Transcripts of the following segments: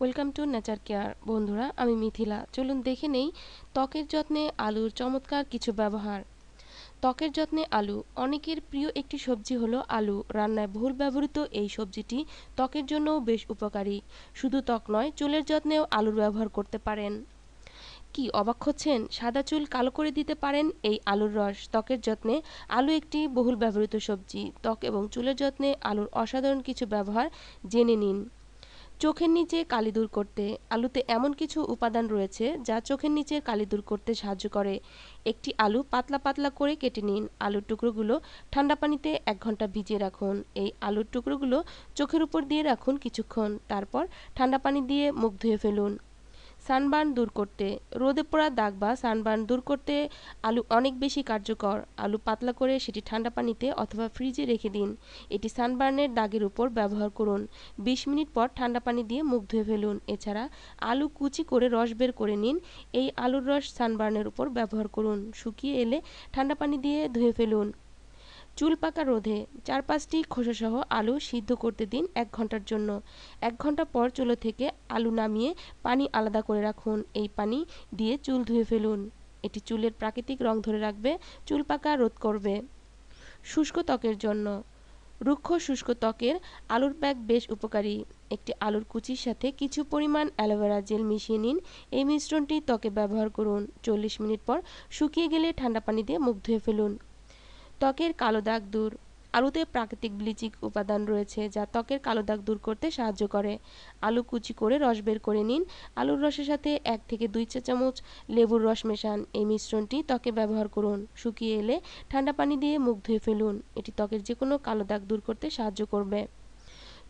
Welcome to nature care. বন্ধুরা, আমি মিথিলা। চলুন দেখে নেই ত্বকের যত্নে আলুর চমৎকার কিছু ব্যবহার। ত্বকের যত্নে আলু। অনেকের প্রিয় একটি সবজি হলো আলু। রান্নায় বহুল ব্যবহৃত এই সবজিটি ত্বকের জন্যও বেশ উপকারী। শুধু ত্বক নয়, চুলের যত্নেও আলুর ব্যবহার করতে পারেন। কি অবাক হচ্ছেন? সাদা চুল কালো করে দিতে পারেন এই আলুর রস। ত্বকের যত্নে আলু একটি বহুল ব্যবহৃত সবজি। ত্বক এবং চুলের যত্নে আলুর অসাধারণ কিছু ব্যবহার জেনে নিন। চোখের নিচে কালি দূর করতে আলুতে এমন কিছু উপাদান রয়েছে যা চোখের নিচে কালি দূর করতে সাহায্য করে। একটি আলু পাতলা পাতলা করে কেটে নিন। আলুর টুকরোগুলো ঠান্ডা পানিতে এক ঘণ্টা ভিজিয়ে রাখুন। এই আলুর টুকরোগুলো চোখের উপর দিয়ে রাখুন কিছুক্ষণ। তারপর ঠান্ডা পানি দিয়ে মুখ ধুয়ে ফেলুন। সানবার্ন দূর করতে। রোদে পোড়া দাগ বা সানবার্ন দূর করতে আলু অনেক বেশি কার্যকর। আলু পাতলা করে সেটি ঠান্ডা পানিতে অথবা ফ্রিজে রেখে দিন। এটি সানবার্নের দাগের উপর ব্যবহার করুন। ২০ মিনিট পর ঠান্ডা পানি দিয়ে মুখ ধুয়ে ফেলুন। এছাড়া আলু কুচি করে রস বের করে নিন। এই আলুর রস সানবার্নের উপর ব্যবহার করুন। শুকিয়ে এলে ঠান্ডা পানি দিয়ে ধুয়ে ফেলুন। চুল পাকা রোধে চার পাঁচটি খোসাসহ আলু সিদ্ধ করতে দিন এক ঘণ্টার জন্য। এক ঘণ্টা পর চুলো থেকে আলু নামিয়ে পানি আলাদা করে রাখুন। এই পানি দিয়ে চুল ধুয়ে ফেলুন। এটি চুলের প্রাকৃতিক রং ধরে রাখবে, চুল পাকা রোধ করবে। শুষ্ক ত্বকের জন্য। রুক্ষ শুষ্ক ত্বকের আলুর প্যাক বেশ উপকারী। একটি আলুর কুচির সাথে কিছু পরিমাণ অ্যালোভেরা জেল মিশিয়ে নিন। এই মিশ্রণটি ত্বকে ব্যবহার করুন। চল্লিশ মিনিট পর শুকিয়ে গেলে ঠান্ডা পানি দিয়ে মুখ ধুয়ে ফেলুন। ত্বকের কালো দাগ দূর। আলুতে প্রাকৃতিক ব্লিচিং উপাদান রয়েছে যা ত্বকের কালো দাগ দূর করতে সাহায্য করে। আলু কুচি করে রস বের করে নিন। আলুর রসের সাথে এক থেকে দুই চা চামচ লেবুর রস মেশান। এই মিশ্রণটি ত্বকে ব্যবহার করুন। শুকিয়ে এলে ঠান্ডা পানি দিয়ে মুখ ধুয়ে ফেলুন। এটি ত্বকের যে কোনো কালো দাগ দূর করতে সাহায্য করবে।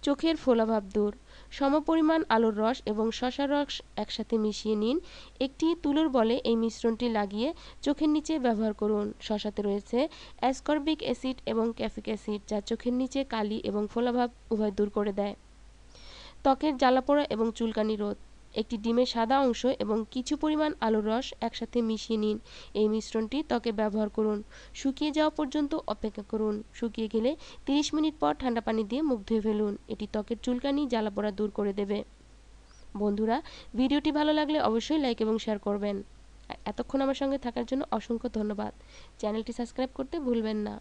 চোখের ফোলাভাব দূর। সমপরিমাণ আলুর রস এবং শশার রস একসাথে মিশিয়ে নিন। একটি তুলোর বলে এই মিশ্রণটি লাগিয়ে চোখের নিচে ব্যবহার করুন। শশাতে রয়েছে অ্যাসকর্বিক অ্যাসিড এবং ক্যাফিক অ্যাসিড যা চোখের নিচে কালি এবং ফোলাভাব উভয় দূর করে দেয়। ত্বকের জ্বালাপোড়া এবং চুলকানি রোধ। একটি ডিমের সাদা অংশ এবং কিছু পরিমাণ আলুর রস একসাথে মিশিয়ে নিন। এই মিশ্রণটি ত্বকে ব্যবহার করুন। শুকিয়ে যাওয়া পর্যন্ত অপেক্ষা করুন। শুকিয়ে গেলে 30 মিনিট পর ঠান্ডা পানি দিয়ে মুখ ধুয়ে ফেলুন। এটি ত্বকের চুলকানি, জ্বালাপোড়া দূর করে দেবে। বন্ধুরা, ভিডিওটি ভালো লাগলে অবশ্যই লাইক এবং শেয়ার করবেন। এতক্ষণ আমার সঙ্গে থাকার জন্য অসংখ্য ধন্যবাদ। চ্যানেলটি সাবস্ক্রাইব করতে ভুলবেন না।